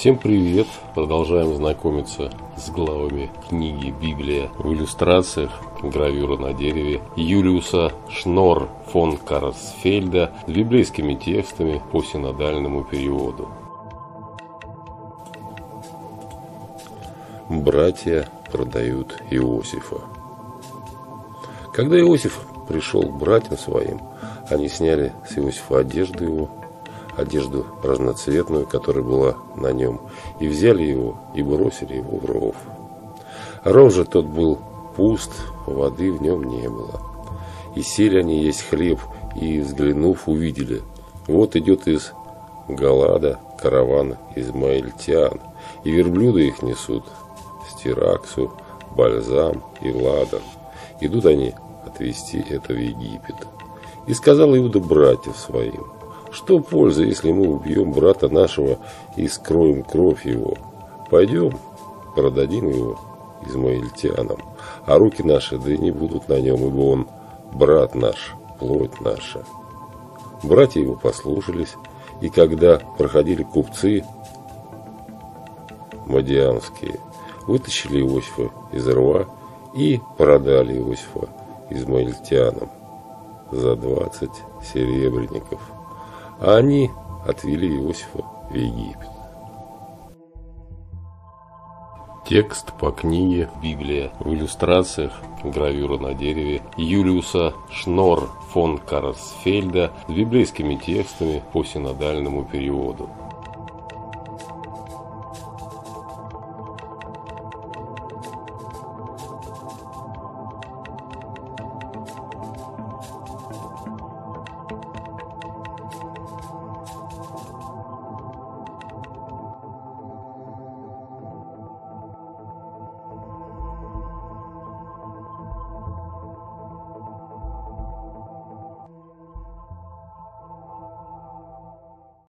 Всем привет! Продолжаем знакомиться с главами книги «Библия» в иллюстрациях гравюра на дереве Юлиуса Шнор фон Карсфельда с библейскими текстами по синодальному переводу. Братья продают Иосифа. Когда Иосиф пришел к братьям своим, они сняли с Иосифа одежду его, одежду разноцветную, которая была на нем, и взяли его и бросили его в ров. Ров же тот был пуст, воды в нем не было. И сели они есть хлеб, и, взглянув, увидели, вот идет из Галада караван измаильтян, и верблюды их несут, стираксу, бальзам и ладан. Идут они отвезти это в Египет. И сказал Иуда братьев своим, что польза, если мы убьем брата нашего и скроем кровь его? Пойдем, продадим его измаильтянам, а руки наши да и не будут на нем, ибо он брат наш, плоть наша. Братья его послушались, и когда проходили купцы мадиамские, вытащили Иосифа из рва и продали Иосифа измаильтянам за двадцать серебряников а они отвели Иосифа в Египет. Текст по книге «Библия» в иллюстрациях гравюра на дереве Юлиуса Шнор фон Карсфельда с библейскими текстами по синодальному переводу.